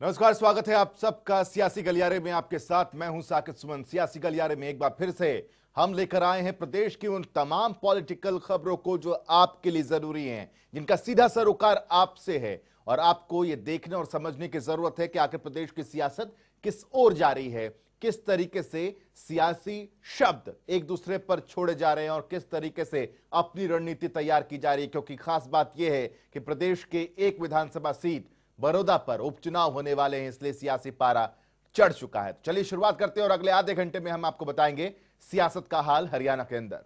नमस्कार, स्वागत है आप सबका सियासी गलियारे में। आपके साथ मैं हूँ साकिब सुमन। सियासी गलियारे में एक बार फिर से हम लेकर आए हैं प्रदेश की उन तमाम पॉलिटिकल खबरों को जो आपके लिए ज़रूरी हैं, जिनका सीधा सरोकार आपसे है। और आपको ये देखने और समझने की ज़रूरत है कि आखिर प्रदेश की सियासत किस ओर जा रही है, किस तरीके से सियासी शब्द एक दूसरे पर छोड़े जा रहे हैं और किस तरीके से अपनी रणनीति तैयार की जा रही है। क्योंकि खास बात यह है कि प्रदेश के एक विधानसभा सीट बड़ौदा पर उपचुनाव होने वाले हैं, इसलिए सियासी पारा चढ़ चुका है। चलिए शुरुआत करते हैं और अगले आधे घंटे में हम आपको बताएँगे सियासत का हाल हरियाणा के अंदर।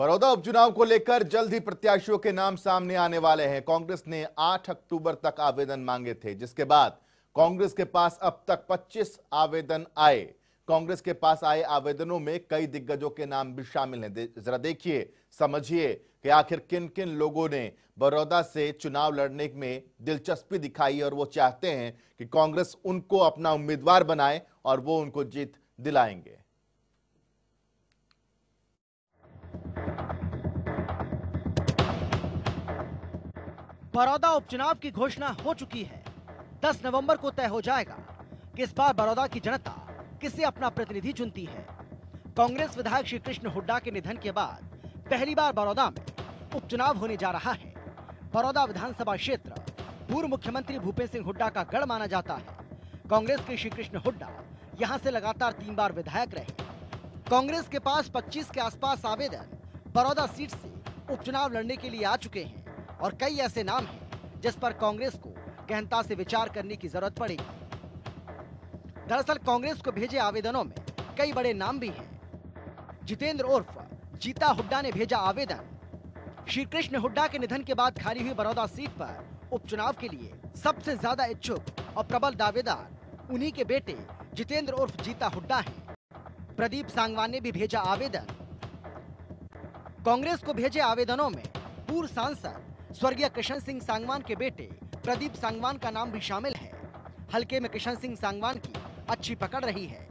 बड़ौदा उपचुनाव को लेकर जल्द ही प्रत्याशियों के नाम सामने आने वाले हैं। कांग्रेस ने 8 अक्टूबर तक आवेदन मांगे थे, जिसके बाद कांग्रेस के पास अब तक 25 आवेदन आए। कांग्रेस के पास आए आवेदनों में कई दिग्गजों के नाम भी शामिल हैं। जरा देखिए, समझिए कि आखिर किन किन लोगों ने बड़ौदा से चुनाव लड़ने में दिलचस्पी दिखाई और वो चाहते हैं कि कांग्रेस उनको अपना उम्मीदवार बनाए और वो उनको जीत दिलाएँगे। बड़ौदा उपचुनाव की घोषणा हो चुकी है। 10 नवंबर को तय हो जाएगा कि इस बार बड़ौदा की जनता किसे अपना प्रतिनिधि चुनती है। कांग्रेस विधायक श्री कृष्ण हुड्डा के निधन के बाद पहली बार बड़ौदा में उपचुनाव होने जा रहा है। बड़ौदा विधानसभा क्षेत्र पूर्व मुख्यमंत्री भूपेन्द्र सिंह हुड्डा का गढ़ माना जाता है। कांग्रेस के श्री कृष्ण हुड्डा यहाँ से लगातार तीन बार विधायक रहे। कांग्रेस के पास 25 के आसपास आवेदन बड़ौदा सीट से उपचुनाव लड़ने के लिए आ चुके हैं। और कई ऐसे नाम हैं, जिस पर कांग्रेस को गहनता से विचार करने की ज़रूरत पड़ेगी। दरअसल कांग्रेस को भेजे आवेदनों में कई बड़े नाम भी हैं। जितेंद्र उर्फ़ जीता हुड्डा ने भेजा आवेदन। श्री कृष्ण हुड्डा के निधन के बाद खाली हुई बड़ौदा सीट पर उपचुनाव के लिए सबसे ज़्यादा इच्छुक और प्रबल दावेदार उन्हीं के बेटे जितेंद्र उर्फ़ जीता हुड्डा हैं। प्रदीप सांगवान ने भी भेजा आवेदन। कांग्रेस को भेजे आवेदनों में पूर्व सांसद स्वर्गीय किशन सिंह सांगवान के बेटे प्रदीप सांगवान का नाम भी शामिल है। हल्के में किशन सिंह सांगवान की अच्छी पकड़ रही है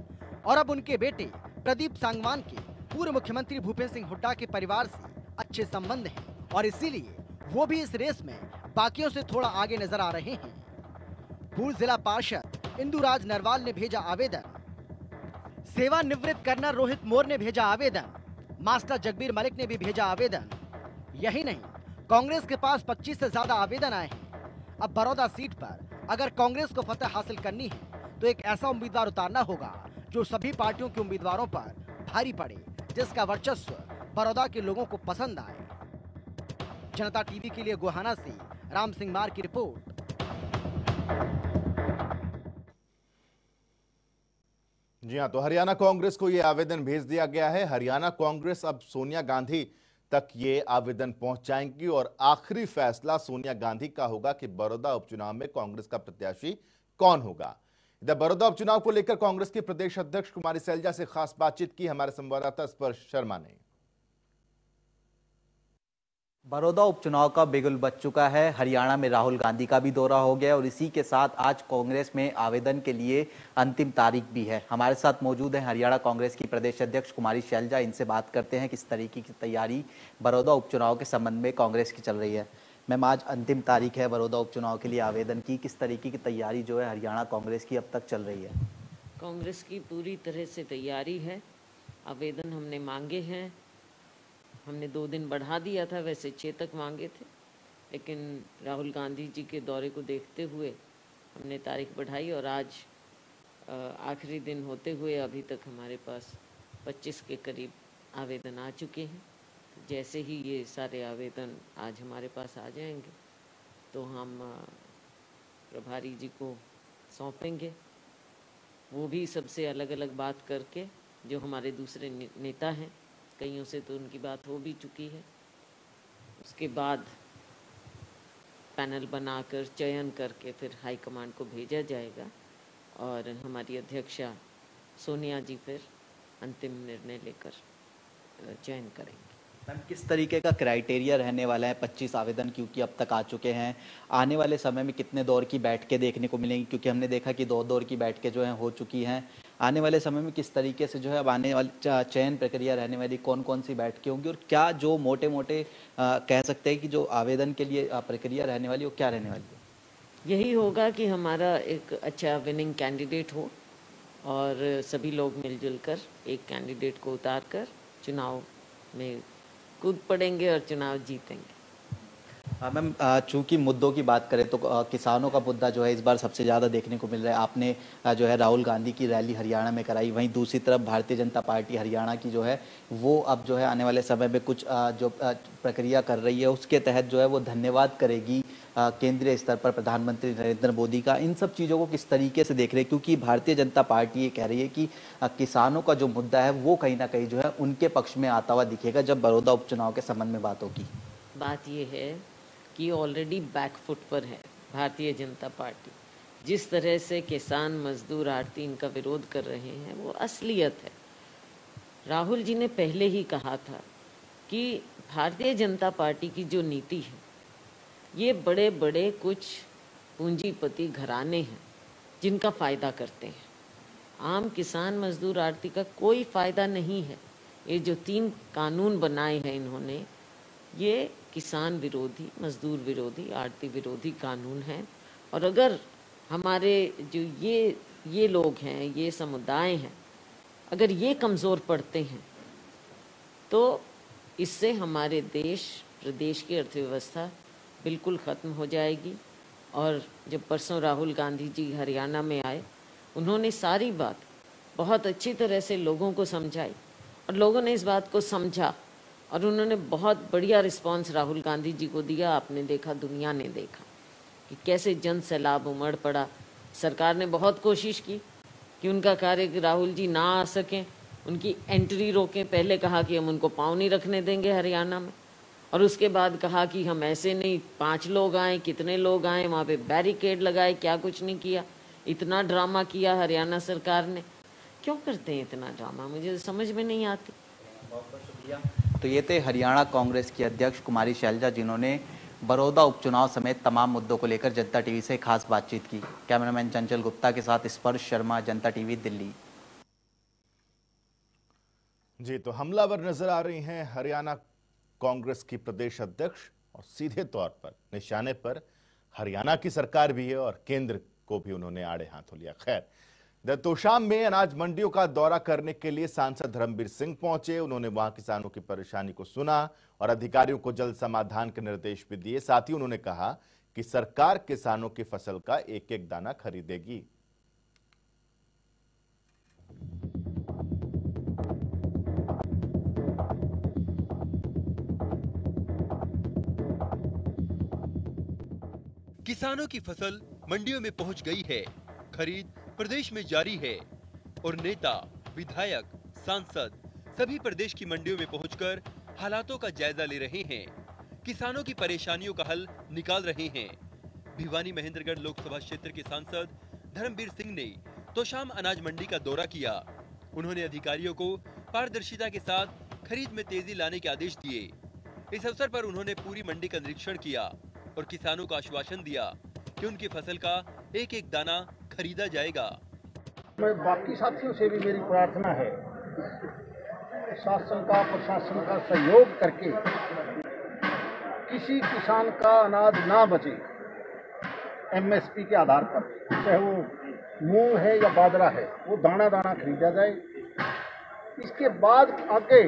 और अब उनके बेटे प्रदीप सांगवान के पूर्व मुख्यमंत्री भूपेन्द्र सिंह हुड्डा के परिवार से अच्छे संबंध हैं और इसीलिए वो भी इस रेस में बाकियों से थोड़ा आगे नज़र आ रहे हैं। पूर्व जिला पार्षद इंदुराज नरवाल ने भेजा आवेदन। सेवानिवृत्त कर्नल रोहित मोर ने भेजा आवेदन। मास्टर जगबीर मलिक ने भी भेजा आवेदन। यही नहीं कांग्रेस के पास 25 से ज़्यादा आवेदन आए हैं। अब बड़ौदा सीट पर अगर कांग्रेस को फतेह हासिल करनी है तो एक ऐसा उम्मीदवार उतारना होगा, जो सभी पार्टियों के उम्मीदवारों पर भारी पड़े, जिसका वर्चस्व बड़ौदा के लोगों को पसंद आए। जनता टीवी के लिए गुहाना से राम सिंह मार की रिपोर्ट। जी हाँ तो हरियाणा कांग्रेस को यह आवेदन भेज दिया गया है। हरियाणा कांग्रेस, अब सोनिया गांधी तक ये आवेदन पहुंचाएँगी और आखिरी फैसला सोनिया गांधी का होगा कि बड़ौदा उपचुनाव में कांग्रेस का प्रत्याशी कौन होगा। इधर बड़ौदा उपचुनाव को लेकर कांग्रेस के प्रदेश अध्यक्ष कुमारी सैलजा से खास बातचीत की हमारे संवाददाता स्पर्श शर्मा ने। बड़ौदा उपचुनाव का बिगुल बच चुका है। हरियाणा में राहुल गांधी का भी दौरा हो गया और इसी के साथ आज कांग्रेस में आवेदन के लिए अंतिम तारीख भी है। हमारे साथ मौजूद है हरियाणा कांग्रेस की प्रदेश अध्यक्ष कुमारी शैलजा। इनसे बात करते हैं किस तरीके की तैयारी बड़ौदा उपचुनाव के संबंध में कांग्रेस की चल रही है। मैम, आज अंतिम तारीख है बड़ौदा उपचुनाव के लिए आवेदन की। किस तरीके की तैयारी जो है हरियाणा कांग्रेस की अब तक चल रही है? कांग्रेस की पूरी तरह से तैयारी है। आवेदन हमने मांगे हैं। हमने दो दिन बढ़ा दिया था, वैसे छः तक मांगे थे। लेकिन राहुल गांधी जी के दौरे को देखते हुए हमने तारीख बढ़ाई और आज आखिरी दिन होते हुए अभी तक हमारे पास 25 के करीब आवेदन आ चुके हैं। जैसे ही ये सारे आवेदन आज हमारे पास आ जाएँगे तो हम प्रभारी जी को सौंपेंगे। वो भी सबसे अलग अलग बात करके, जो हमारे दूसरे नेता हैं कईयों से तो उनकी बात हो भी चुकी है। उसके बाद पैनल बनाकर चयन करके फिर हाई कमांड को भेजा जाएगा और हमारी अध्यक्षा सोनिया जी फिर अंतिम निर्णय लेकर चयन करेंगे। मैम, किस तरीके का क्राइटेरिया रहने वाला है 25 आवेदन? क्योंकि अब तक आ चुके हैं। आने वाले समय में कितने दौर की बैठकें देखने को मिलेंगी? क्योंकि हमने देखा कि दो दौर की बैठकें जो हैं हो चुकी हैं। आने वाले समय में किस तरीके से जो है अब आने वाली चयन प्रक्रिया रहने वाली कौन कौन सी बैठकें होंगी और क्या जो मोटे मोटे कह सकते हैं कि जो आवेदन के लिए प्रक्रिया रहने वाली वो क्या रहने वाली है? यही होगा कि हमारा एक अच्छा विनिंग कैंडिडेट हो और सभी लोग मिलजुल कर एक कैंडिडेट को उतार कर चुनाव में कूद पड़ेंगे और चुनाव जीतेंगे। मैम चूँकि मुद्दों की बात करें तो किसानों का मुद्दा जो है इस बार सबसे ज़्यादा देखने को मिल रहा है। आपने जो है राहुल गांधी की रैली हरियाणा में कराई, वहीं दूसरी तरफ़ भारतीय जनता पार्टी हरियाणा की जो है, वो अब जो है आने वाले समय में कुछ जो प्रक्रिया कर रही है, उसके तहत जो है वो धन्यवाद करेगी केंद्रीय स्तर पर प्रधानमंत्री नरेंद्र मोदी का। इन सब चीज़ों को किस तरीके से देख रहे हैं? क्योंकि भारतीय जनता पार्टी ये कह रही है कि किसानों का जो मुद्दा है, वो कहीं ना कहीं जो है उनके पक्ष में आता हुआ दिखेगा, जब बड़ौदा उपचुनाव के संबंध में बात होगी। बात ये है कि ऑलरेडी बैकफुट पर है, भारतीय जनता पार्टी। जिस तरह से किसान मजदूर आरती इनका विरोध कर रहे हैं, वो असलियत है। राहुल जी ने पहले ही कहा था कि भारतीय जनता पार्टी की जो नीति है, ये बड़े बड़े कुछ पूंजीपति घराने हैं, जिनका फ़ायदा करते हैं। आम किसान मजदूर आरती का कोई फ़ायदा नहीं है। ये जो तीन कानून बनाए हैं इन्होंने ये किसान विरोधी, मजदूर विरोधी आरती विरोधी कानून है। और अगर हमारे जो ये ये लोग हैं, ये समुदाय हैं, अगर ये कमज़ोर पड़ते हैं तो इससे हमारे देश, प्रदेश की अर्थव्यवस्था बिल्कुल ख़त्म हो जाएगी। और जब परसों राहुल गांधी जी हरियाणा में आए, उन्होंने सारी बात बहुत अच्छी तरह से लोगों को समझाई। और लोगों ने इस बात को समझा और उन्होंने बहुत बढ़िया रिस्पांस राहुल गांधी जी को दिया, आपने देखा, दुनिया ने देखा कि कैसे जन सैलाब उमड़ पड़ा। सरकार ने बहुत कोशिश की कि उनका कार्य राहुल जी ना आ सकें, उनकी एंट्री रोकें। पहले कहा कि हम उनको पाँव नहीं रखने देंगे हरियाणा में और उसके बाद कहा कि हम ऐसे नहीं, पाँच लोग आए, कितने लोग आए, वहाँ पे बैरिकेड लगाए, क्या कुछ नहीं किया। इतना ड्रामा किया हरियाणा सरकार ने। क्यों करते हैं इतना ड्रामा मुझे समझ में नहीं आती। बहुत बहुत शुक्रिया। तो ये थे हरियाणा कांग्रेस की अध्यक्ष कुमारी शैलजा, जिन्होंने बड़ौदा उपचुनाव समेत तमाम मुद्दों को लेकर जनता टीवी से खास बातचीत की। कैमरामैन चंचल गुप्ता के साथ स्पर्श शर्मा, जनता टीवी, दिल्ली। जी तो हमलावर नज़र आ रही हैं हरियाणा कांग्रेस की प्रदेश अध्यक्ष और सीधे तौर पर, निशाने पर, हरियाणा की सरकार भी है और केंद्र को भी उन्होंने आड़े हाथों लिया। खैर दत्तोशाम में अनाज मंडियों का दौरा करने के लिए सांसद धर्मवीर सिंह पहुँचे। उन्होंने वहाँ किसानों की परेशानी को सुना और अधिकारियों को जल्द समाधान के निर्देश भी दिए। साथ ही उन्होंने कहा कि सरकार किसानों की फ़सल का एक एक दाना खरीदेगी। किसानों की फ़सल मंडियों में पहुँच गई है। खरीद प्रदेश में जारी है। और नेता, विधायक, सांसद सभी प्रदेश की मंडियों में पहुंचकर हालातों का जायजा ले रहे हैं। किसानों की परेशानियों का हल निकाल रहे हैं। भिवानी महेंद्रगढ़ लोकसभा क्षेत्र के सांसद धर्मवीर सिंह ने तोशाम अनाज मंडी का दौरा किया। उन्होंने अधिकारियों को पारदर्शिता के साथ खरीद में तेज़ी लाने के आदेश दिए। इस अवसर पर उन्होंने पूरी मंडी का निरीक्षण किया और किसानों को आश्वासन दिया कि उनकी फ़सल का एक एक दाना खरीदा जाएगा। मैं बाकी साथियों से भी मेरी प्रार्थना है। शासन का, प्रशासन का सहयोग करके किसी किसान का अनाज ना बचे, एमएसपी के आधार पर। चाहे वो मूंग है या बाजरा है, वो दाना दाना खरीदा जाए। इसके बाद आगे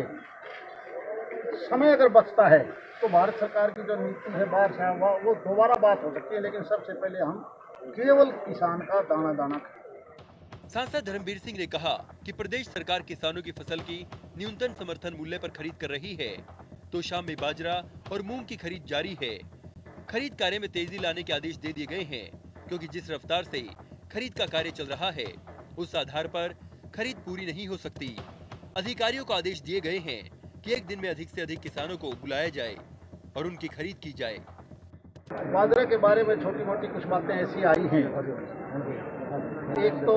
समय अगर बचता है तो भारत सरकार की जो नीति है, बाहर से वो दोबारा बात हो सकती है, लेकिन सबसे पहले हम केवल किसान का दाना दाना सांसद धर्मवीर सिंह ने कहा कि प्रदेश सरकार किसानों की फ़सल की न्यूनतम समर्थन मूल्य पर खरीद कर रही है। तो शाम में बाजरा और मूंग की खरीद जारी है। खरीद कार्य में तेज़ी लाने के आदेश दे दिए गए हैं, क्योंकि जिस रफ्तार से खरीद का कार्य चल रहा है, उस आधार पर खरीद पूरी नहीं हो सकती। अधिकारियों को आदेश दिए गए हैं कि एक दिन में अधिक से अधिक किसानों को बुलाया जाए और उनकी खरीद की जाए। बाजरा के बारे में छोटी मोटी कुछ बातें ऐसी आई हैं। एक तो,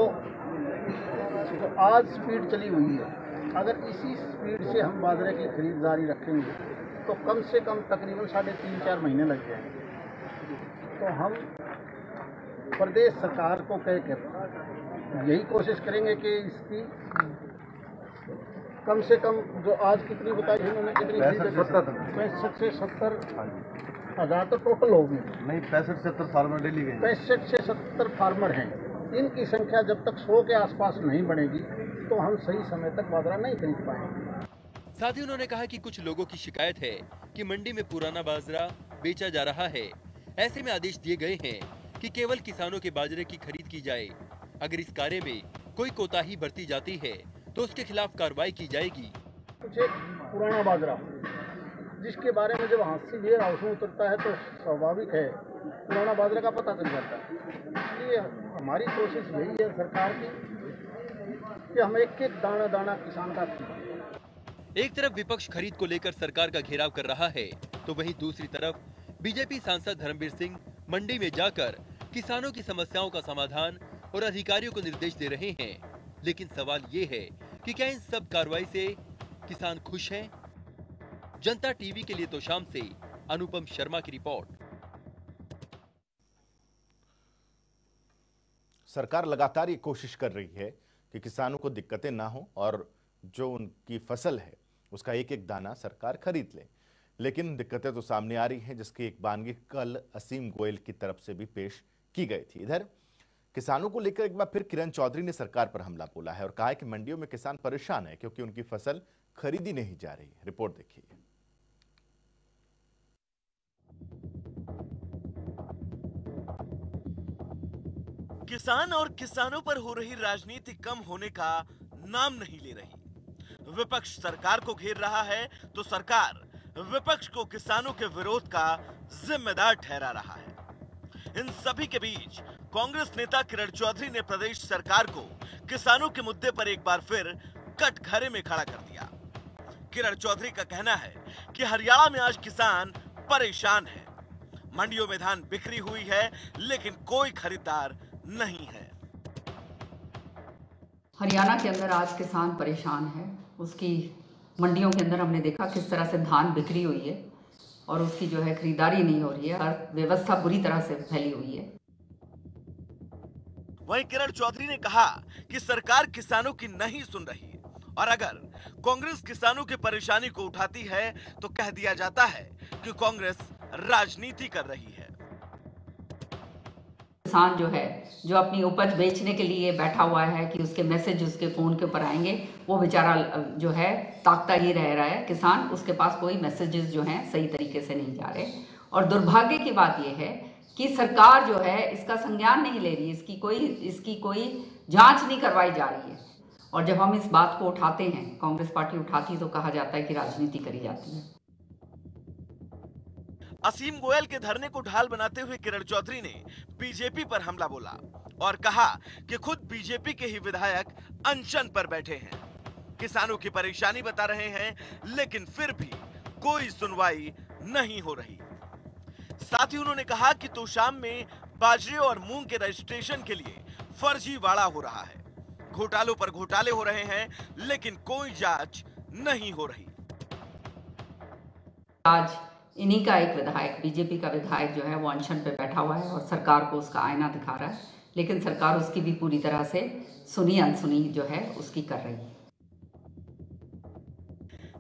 तो आज स्पीड चली हुई है। अगर इसी स्पीड से हम बाजरे की खरीदारी रखेंगे तो कम से कम तकरीबन साढ़े तीन चार महीने लग जाएँगे। तो हम प्रदेश सरकार को कह कर यही कोशिश करेंगे कि इसकी कम से कम जो आज कितनी बताई है उन्होंने कितनी पैंसठ से सत्तर हज़ार तो टोटल होगी नहीं पैंसठ सत्तर फार्मर डेली गए पैंसठ से सत्तर फार्मर हैं। इनकी संख्या जब तक सौ के आसपास नहीं बढ़ेगी तो हम सही समय तक बाजरा नहीं खरीद पाएँगे। साथ ही उन्होंने कहा कि कुछ लोगों की शिकायत है कि मंडी में पुराना बाजरा बेचा जा रहा है। ऐसे में आदेश दिए गए हैं कि केवल किसानों के बाजरे की खरीद की जाए। अगर इस कार्य में कोई कोताही बरती जाती है तो उसके खिलाफ कार्रवाई की जाएगी। कुछ एक पुराना बाजरा जिसके बारे में जब हाथ से वेयर हाउस में उतरता है तो स्वाभाविक है। पुराना बाजरा का पता चल जाता है। इसलिए हमारी कोशिश यही है सरकार की कि हम एक एक दाना दाना किसान का एक तरफ़ विपक्ष खरीद को लेकर सरकार का घेराव कर रहा है तो वहीं दूसरी तरफ़ बीजेपी सांसद धर्मवीर सिंह मंडी में जाकर किसानों की समस्याओं का समाधान और अधिकारियों को निर्देश दे रहे हैं। लेकिन सवाल ये है कि क्या इन सब कार्रवाई से किसान खुश हैं? जनता टीवी के लिए तो शाम से अनुपम शर्मा की रिपोर्ट। सरकार लगातार ये कोशिश कर रही है कि किसानों को दिक्कतें ना हो और जो उनकी फ़सल है, उसका एक एक दाना सरकार खरीद ले। लेकिन दिक्कतें तो सामने आ रही हैं, जिसकी एक बानगी कल असीम गोयल की तरफ़ से भी पेश की गई थी। इधर, किसानों को लेकर एक बार फिर किरण चौधरी ने सरकार पर हमला बोला है और कहा है कि मंडियों में किसान परेशान है क्योंकि उनकी फ़सल खरीदी नहीं जा रही रिपोर्ट देखिए। किसान और किसानों पर हो रही राजनीति कम होने का नाम नहीं ले रही। विपक्ष सरकार को घेर रहा है तो सरकार विपक्ष को किसानों के विरोध का जिम्मेदार ठहरा रहा है। इन सभी के बीच कांग्रेस नेता किरण चौधरी ने प्रदेश सरकार को किसानों के मुद्दे पर एक बार फिर कटघरे में खड़ा कर दिया। किरण चौधरी का कहना है कि हरियाणा में आज किसान परेशान है। मंडियों में धान बिक्री हुई है, लेकिन कोई खरीदार नहीं है। हरियाणा के अंदर आज किसान परेशान है। उसकी मंडियों के अंदर हमने देखा किस तरह से धान बिक्री हुई है और उसकी जो है खरीदारी नहीं हो रही है अर्थव्यवस्था बुरी तरह से फैली हुई है। वहीं किरण चौधरी ने कहा कि सरकार किसानों की नहीं सुन रही है और अगर कांग्रेस किसानों की परेशानी को उठाती है तो कह दिया जाता है कि कांग्रेस राजनीति कर रही है। किसान जो है, जो अपनी उपज बेचने के लिए बैठा हुआ है कि उसके मैसेज उसके फ़ोन के ऊपर आएँगे, वो बेचारा, जो है, ताकता ही रह रहा है। किसान उसके पास कोई मैसेजेस जो हैं सही तरीके से नहीं जा रहे। और दुर्भाग्य की बात यह है कि सरकार जो है, इसका संज्ञान नहीं ले रही, इसकी कोई इसकी कोई जाँच नहीं करवाई जा रही है। और जब हम इस बात को उठाते हैं, कांग्रेस पार्टी उठाती है तो कहा जाता है कि राजनीति करी जाती है। असीम गोयल के धरने को ढाल बनाते हुए किरण चौधरी ने बीजेपी पर हमला बोला और कहा कि खुद बीजेपी के ही विधायक अनशन पर बैठे हैं। किसानों की परेशानी बता रहे हैं, लेकिन फिर भी कोई सुनवाई नहीं हो रही। साथ ही उन्होंने कहा कि तोशाम में बाजरे और मूंग के रजिस्ट्रेशन के लिए फर्जीवाड़ा हो रहा है। घोटालों पर घोटाले हो रहे हैं, लेकिन कोई जाँच नहीं हो रही। आज इन्हीं का एक विधायक, बीजेपी का विधायक जो है, वो अनशन पे बैठा हुआ है और सरकार को उसका आईना दिखा रहा है। लेकिन सरकार उसकी भी पूरी तरह से सुनी, अनसुनी जो है, उसकी कर रही है।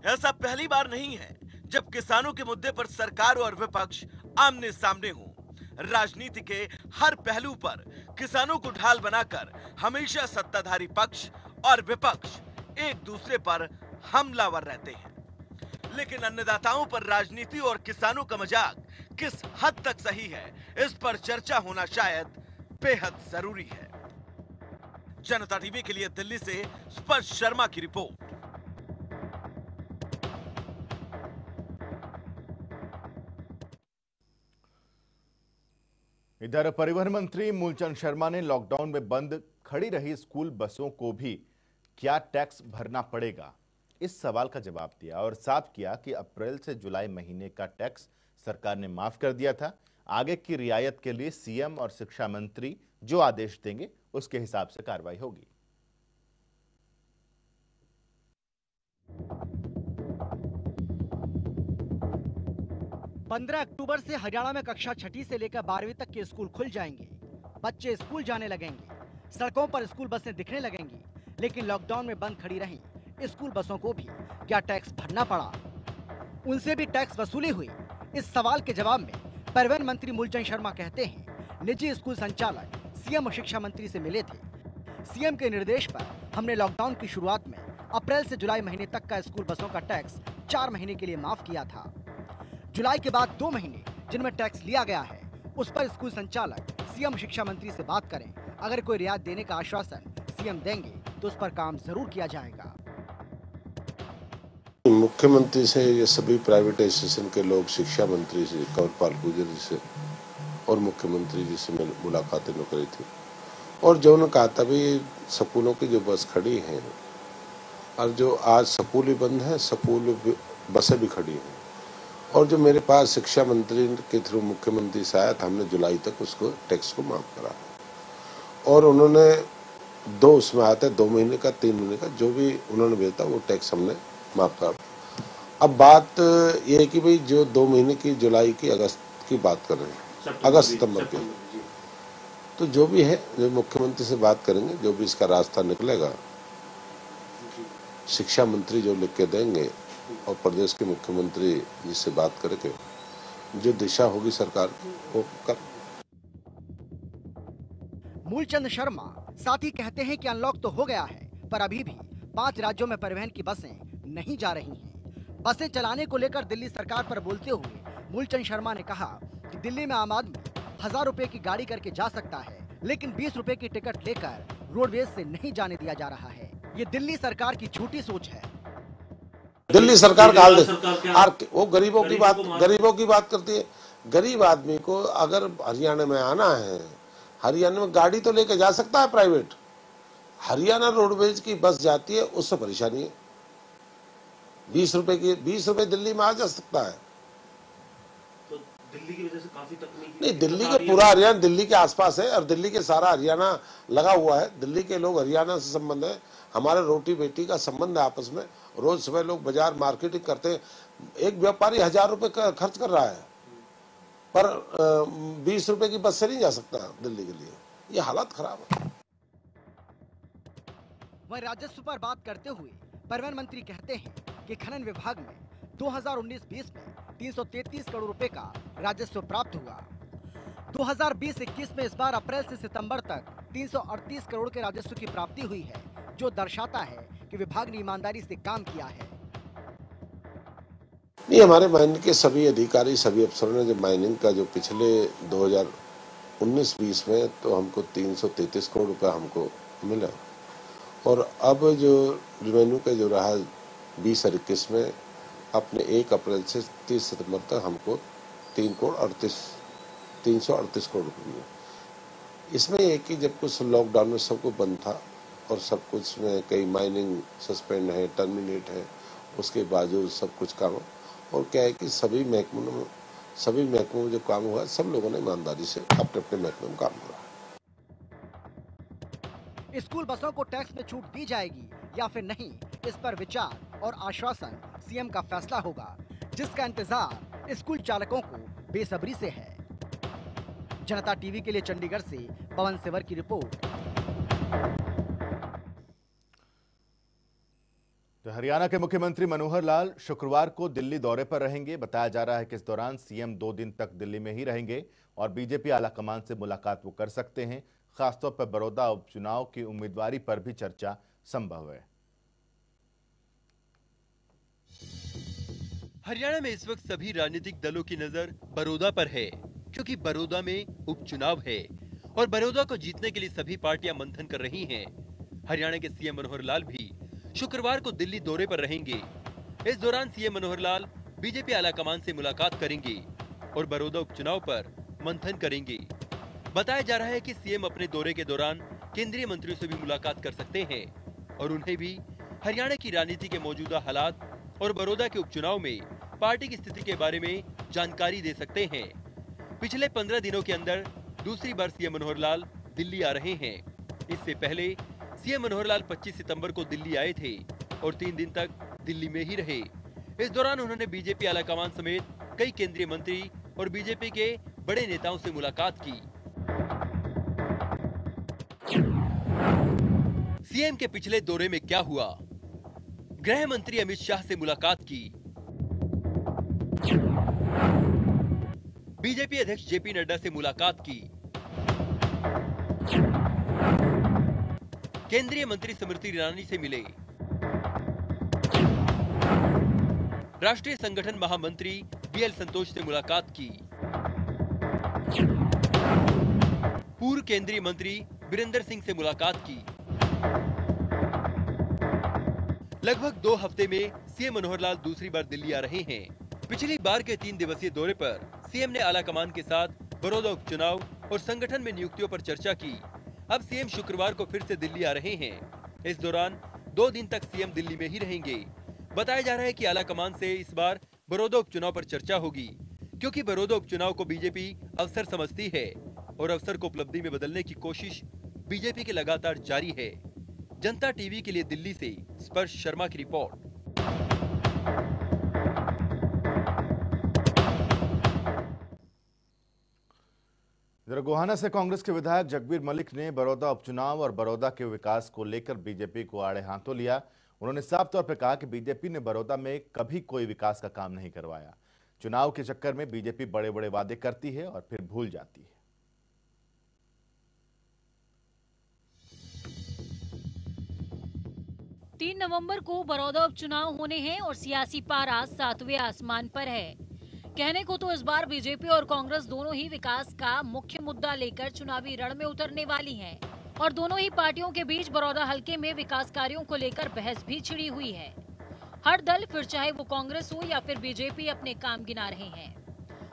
ऐसा पहली बार नहीं है जब किसानों के मुद्दे पर सरकार और विपक्ष आमने सामने हो। राजनीति के हर पहलू पर किसानों को ढाल बनाकर हमेशा सत्ताधारी पक्ष और विपक्ष एक दूसरे पर हमलावर रहते हैं। लेकिन अन्नदाताओं पर राजनीति और किसानों का मज़ाक किस हद तक सही है, इस पर चर्चा होना शायद बेहद ज़रूरी है। जनता टीवी के लिए दिल्ली से स्पर्श शर्मा की रिपोर्ट। इधर परिवहन मंत्री मूलचंद शर्मा ने लॉकडाउन में बंद खड़ी रही स्कूल बसों को भी, क्या टैक्स भरना पड़ेगा? इस सवाल का जवाब दिया और साफ़ किया कि अप्रैल से जुलाई महीने का टैक्स सरकार ने माफ़ कर दिया था। आगे की रियायत के लिए सीएम और शिक्षा मंत्री जो आदेश देंगे, उसके हिसाब से कार्रवाई होगी। पंद्रह अक्टूबर से हरियाणा में कक्षा छठी से लेकर बारहवीं तक के स्कूल खुल जाएँगे। बच्चे स्कूल जाने लगेंगे। सड़कों पर स्कूल बसें दिखने लगेंगी, लेकिन लॉकडाउन में बंद खड़ी रहीं। स्कूल बसों को भी, क्या टैक्स भरना पड़ा? उनसे भी टैक्स वसूली हुई। इस सवाल के जवाब में परिवहन मंत्री मूलचंद शर्मा कहते हैं, निजी स्कूल संचालक, सीएम और शिक्षा मंत्री से मिले थे। सीएम के निर्देश पर हमने लॉकडाउन की शुरुआत में अप्रैल से जुलाई महीने तक का स्कूल बसों का टैक्स चार महीने के लिए माफ़ किया था। जुलाई के बाद दो महीने जिनमें टैक्स लिया गया है, उस पर स्कूल संचालक, सीएम शिक्षा मंत्री से बात करें। अगर कोई रियायत देने का आश्वासन सीएम देंगे तो उस पर काम ज़रूर किया जाएगा। मुख्यमंत्री से ये सभी प्राइवेटाइजेशन के लोग, शिक्षा मंत्री से कंवरपाल गुजर जी से और मुख्यमंत्री जी से मुलाकातें करी थी। और जो उन्होंने कहा था भी स्कूलों की जो बस खड़ी हैं, और जो आज स्कूल ही बंद है, स्कूल बसें भी खड़ी हैं। और जो मेरे पास शिक्षा मंत्री के थ्रू मुख्यमंत्री से आया था, हमने जुलाई तक उसको टैक्स को माफ़ करा। और उन्होंने दो उसमें था दो महीने का, तीन महीने का, जो भी उन्होंने भेजा वो टैक्स हमने माफ़ करा। अब बात ये है कि भाई जो दो महीने की जुलाई की अगस्त की बात कर रहे हैं अगस्त सितंबर की। तो जो भी है जो मुख्यमंत्री से बात करेंगे जो भी इसका रास्ता निकलेगा शिक्षा मंत्री जो लिख के देंगे और प्रदेश के मुख्यमंत्री जिससे बात करके जो दिशा होगी सरकार की वो कर। मूलचंद शर्मा साथ ही कहते हैं कि अनलॉक तो हो गया है पर अभी भी पाँच राज्यों में परिवहन की बसें नहीं जा रही हैं। बसें चलाने को लेकर दिल्ली सरकार पर बोलते हुए मूलचंद शर्मा ने कहा कि दिल्ली में आम आदमी हज़ार रुपए की गाड़ी करके जा सकता है लेकिन बीस रुपए की टिकट लेकर रोडवेज़ से नहीं जाने दिया जा रहा है। ये दिल्ली सरकार की छोटी सोच है। दिल्ली सरकार का हाल वो गरीबों की बात गरीबों की बात करती है। गरीब आदमी को अगर हरियाणा में आना है हरियाणा में गाड़ी तो लेके जा सकता है प्राइवेट। हरियाणा रोडवेज़ की बस जाती है उससे परेशानी है। बीस रुपए की बीस रुपए दिल्ली में आ जा सकता है। तो दिल्ली की वजह से काफ़ी तकनीकी नहीं दिल्ली के पूरा हरियाणा दिल्ली के आसपास है और दिल्ली के सारा हरियाणा लगा हुआ है। दिल्ली के लोग हरियाणा से संबंध है। हमारे रोटी बेटी का संबंध है आपस में। रोज सुबह लोग बाज़ार मार्केटिंग करते हैं। एक व्यापारी हज़ार रुपए खर्च कर रहा है। पर बीस रुपए की बस से नहीं जा सकता दिल्ली के लिए। ये हालात खराब है। वह राजस्व पर बात करते हुए परिवहन मंत्री कहते हैं कि खनन विभाग में 2019-20 में 333 करोड़ रुपए का राजस्व प्राप्त हुआ। 2020-21 में इस बार अप्रैल से सितंबर तक 338 करोड़ के राजस्व की प्राप्ति हुई है, जो दर्शाता है कि विभाग ने ईमानदारी से काम किया है। नहीं हमारे माइनिंग के सभी अधिकारी, सभी अफसरों ने जो माइनिंग का जो पिछले 2019-20 में तो हमको 333 करोड़ रुपए हमको मिला। और अब जो रेवेन्यू का जो रहा बीस और इक्कीस में अपने एक अप्रैल से तीस सितंबर तक हमको तीन करोड़ अड़तीस, तीन सौ अड़तीस करोड़ रुपये मिले। इसमें एक ही जब कुछ लॉकडाउन में सब कुछ बंद था और सब कुछ में कई माइनिंग सस्पेंड है टर्मिनेट है, उसके बावजूद सब कुछ काम। और क्या है कि सभी महकमों में, सभी महकमों में जो काम हुआ, सब लोगों ने ईमानदारी से अपने अपने महकमे में काम किया स्कूल बसों को टैक्स में छूट दी जाएगी या फिर नहीं, इस पर विचार। और आश्वासन सीएम का फैसला होगा, जिसका इंतज़ार स्कूल चालकों को बेसब्री से है। जनता टीवी के लिए चंडीगढ़ से पवन सेवर की रिपोर्ट। तो हरियाणा के मुख्यमंत्री मनोहर लाल शुक्रवार को दिल्ली दौरे पर रहेंगे। बताया जा रहा है कि इस दौरान सीएम दो दिन तक दिल्ली में ही रहेंगे और बीजेपी आलाकमान से मुलाकात वो कर सकते हैं, खासतौर पर बड़ौदा उपचुनाव की उम्मीदवारी पर भी चर्चा संभव है। हरियाणा में इस वक्त सभी राजनीतिक दलों की नज़र बड़ौदा पर है, क्योंकि बड़ौदा में उपचुनाव है और बड़ौदा को जीतने के लिए सभी पार्टियाँ मंथन कर रही हैं। हरियाणा के सीएम मनोहर लाल भी शुक्रवार को दिल्ली दौरे पर रहेंगे इस दौरान सीएम मनोहर लाल बीजेपी आलाकमान से मुलाकात करेंगे और बड़ौदा उपचुनाव पर मंथन करेंगे बताया जा रहा है कि सीएम अपने दौरे के दौरान केंद्रीय मंत्रियों से भी मुलाकात कर सकते हैं और उन्हें भी हरियाणा की राजनीति के मौजूदा हालात और बड़ौदा के उपचुनाव में पार्टी की स्थिति के बारे में जानकारी दे सकते हैं। पिछले पंद्रह दिनों के अंदर दूसरी बार सीएम मनोहर लाल दिल्ली आ रहे हैं। इससे पहले सीएम मनोहर लाल 25 सितंबर को दिल्ली आए थे और तीन दिन तक दिल्ली में ही रहे। इस दौरान उन्होंने बीजेपी आलाकमान समेत कई केंद्रीय मंत्री और बीजेपी के बड़े नेताओं से मुलाकात की। सीएम के पिछले दौरे में क्या हुआ? गृह मंत्री अमित शाह से मुलाकात की। बीजेपी अध्यक्ष जेपी नड्डा से मुलाकात की। केंद्रीय मंत्री स्मृति ईरानी से मिले। राष्ट्रीय संगठन महामंत्री बीएल संतोष से मुलाकात की। पूर्व केंद्रीय मंत्री बीरेंद्र सिंह से मुलाकात की। लगभग दो हफ़्ते में सीएम मनोहर लाल दूसरी बार दिल्ली आ रहे हैं। पिछली बार के तीन दिवसीय दौरे पर सीएम ने आला कमान के साथ बड़ौदा उपचुनाव और संगठन में नियुक्तियों पर चर्चा की। अब सीएम शुक्रवार को फिर से दिल्ली आ रहे हैं। इस दौरान दो दिन तक सीएम दिल्ली में ही रहेंगे। बताया जा रहा है कि आला कमान से इस बार बड़ौदा उपचुनाव पर चर्चा होगी, क्योंकि बड़ौदा उपचुनाव को बीजेपी अवसर समझती है और अवसर को उपलब्धि में बदलने की कोशिश बीजेपी के लगातार जारी है। जनता टीवी के लिए दिल्ली से स्पर्श शर्मा की रिपोर्ट। इधर गोहाना से कांग्रेस के विधायक जगबीर मलिक ने बड़ौदा उपचुनाव और बड़ौदा के विकास को लेकर बीजेपी को आड़े हाथों लिया। उन्होंने साफ़ तौर पर कहा कि बीजेपी ने बड़ौदा में कभी कोई विकास का काम नहीं करवाया। चुनाव के चक्कर में बीजेपी बड़े बड़े वादे करती है और फिर भूल जाती है। तीन नवंबर को बड़ौदा उपचुनाव होने हैं और सियासी पारा सातवें आसमान पर है। कहने को तो इस बार बीजेपी और कांग्रेस दोनों ही विकास का मुख्य मुद्दा लेकर चुनावी रण में उतरने वाली हैं और दोनों ही पार्टियों के बीच बड़ौदा हल्के में विकास कार्यों को लेकर बहस भी छिड़ी हुई है। हर दल, फिर चाहे वो कांग्रेस हो या फिर बीजेपी, अपने काम गिना रहे हैं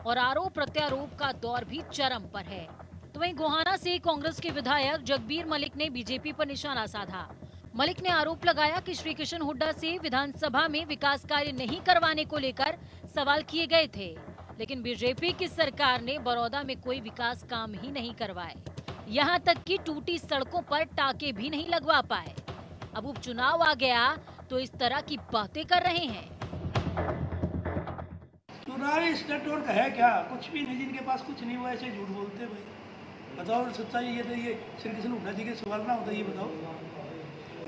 और आरोप प्रत्यारोप का दौर भी चरम पर है। तो वहीं गोहाना से कांग्रेस के विधायक जगबीर मलिक ने बीजेपी पर निशाना साधा। मलिक ने आरोप लगाया कि श्री किशन हुड्डा से विधानसभा में विकास कार्य नहीं करवाने को लेकर सवाल किए गए थे, लेकिन बीजेपी की सरकार ने बड़ौदा में कोई विकास काम ही नहीं करवाए। यहाँ तक कि टूटी सड़कों पर टाके भी नहीं लगवा पाए। अब उपचुनाव आ गया तो इस तरह की बातें कर रहे हैं। चुनावी स्टेटमेंट का है क्या? कुछ भी नहीं, जिनके पास कुछ नहीं हुआ ऐसे झूठ बोलते भाई। बताओ, सच्चाई ये तो ये श्री कृष्ण हुड्डा जी के सवाल ना होता, ये बताओ।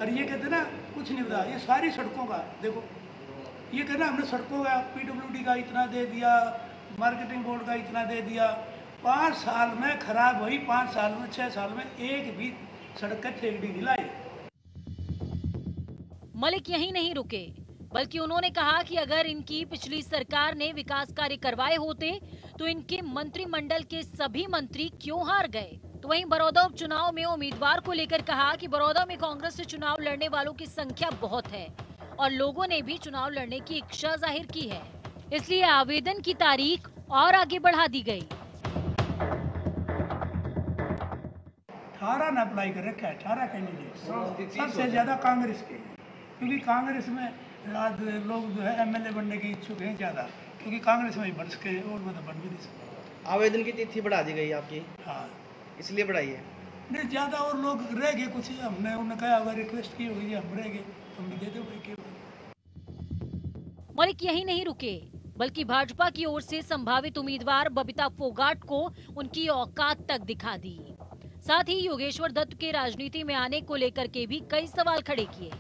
और ये कहते ना, कुछ नहीं होता, ये सारी सड़कों का, देखो ये कहना हमने सड़कों का पीडब्ल्यूडी का इतना दे दिया मार्केटिंग बोर्ड का इतना दे दिया। पाँच साल में खराब हुई, पाँच साल में, छह साल में एक भी सड़क का ठेकड़ी नहीं मलिक यही नहीं रुके, बल्कि उन्होंने कहा कि अगर इनकी पिछली सरकार ने विकास कार्य करवाए होते तो इनके मंत्रिमंडल के सभी मंत्री क्यों हार गए? तो वहीं बड़ौदा उपचुनाव में उम्मीदवार को लेकर कहा कि बड़ौदा में कांग्रेस से चुनाव लड़ने वालों की संख्या बहुत है। और लोगों ने भी चुनाव लड़ने की इच्छा ज़ाहिर की है। इसलिए आवेदन की तारीख और आगे बढ़ा दी गई। अठारह ने अप्लाई कर रखा है अठारह कैंडिडेट। सबसे ज़्यादा कांग्रेस के क्योंकि कांग्रेस में आज लोग जो है एमएलए बनने के इच्छुक हैं ज़्यादा क्योंकि कांग्रेस में ही बन सके और मतलब बन भी नहीं सके आवेदन की तिथि बढ़ा दी गई आपकी? हाँ। इसलिए बढ़ाई है? नहीं ज़्यादा और लोग रह गए कुछ। हमने उन्हें कहा अगर रिक्वेस्ट की होगी हम रह गए। हम भी दे दो भाई मलिक यही नहीं रुके बल्कि भाजपा की ओर से संभावित उम्मीदवार बबीता फोगाट को उनकी औकात तक दिखा दी। साथ ही योगेश्वर दत्त के राजनीति में आने को लेकर के भी कई सवाल खड़े किए।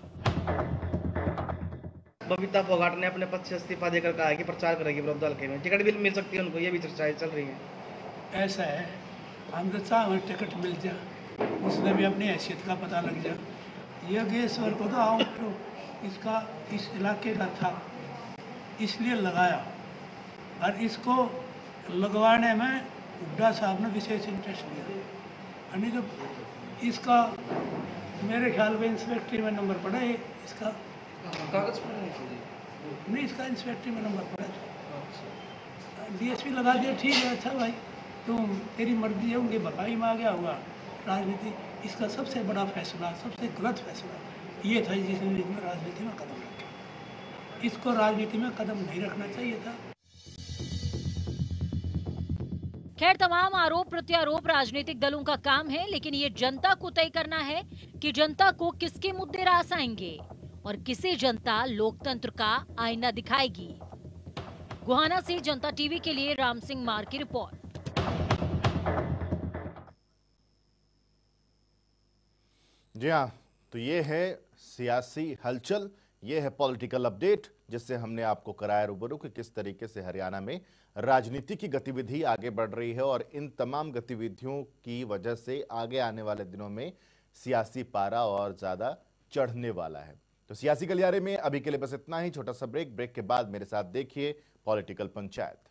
बबीता फोगाट ने अपने पद से इस्तीफा देकर कहा है कि प्रचार करेगी विरोध हल्के में टिकट भी मिल सकती है उनको ये भी चर्चाएँ चल रही है। ऐसा है। हम तो चाह टिकट मिल जा। उसमें भी अपनी हैसियत का पता लग जा योगेश्वर को तो तो इसका इस इलाके का था इसलिए लगाया। और इसको लगवाने में हुड्डा साहब ने विशेष इंटरेस्ट लिया। यानी जो इसका मेरे ख्याल में इंस्पेक्टरी में नंबर पड़ा है इसका कागज़ पर नहीं इसका इंस्पेक्टरी में नंबर पड़ा डीएसपी लगा दिया ठीक है अच्छा भाई तुम तेरी मर्ज़ी है उनकी भगाई में आ गया होगा। राजनीति, इसका सबसे बड़ा फैसला, सबसे गलत फैसला ये था जिसने राजनीति में कदम रखा। इसको राजनीति में कदम नहीं रखना चाहिए था। खैर, तमाम आरोप प्रत्यारोप राजनीतिक दलों का काम है, लेकिन ये जनता को तय करना है कि जनता को किसके मुद्दे रास आएँगे और किसे जनता लोकतंत्र का आईना दिखाएगी। गुहाना से जनता टीवी के लिए राम सिंह मार की रिपोर्ट। जी हाँ तो ये है सियासी हलचल, ये है पॉलिटिकल अपडेट जिससे हमने आपको कराया रूबरू कि किस तरीके से हरियाणा में राजनीति की गतिविधि आगे बढ़ रही है और इन तमाम गतिविधियों की वजह से आगे आने वाले दिनों में सियासी पारा और ज़्यादा चढ़ने वाला है। तो सियासी गलियारे में अभी के लिए बस इतना ही, छोटा सा ब्रेक ब्रेक के बाद मेरे साथ देखिए पॉलिटिकल पंचायत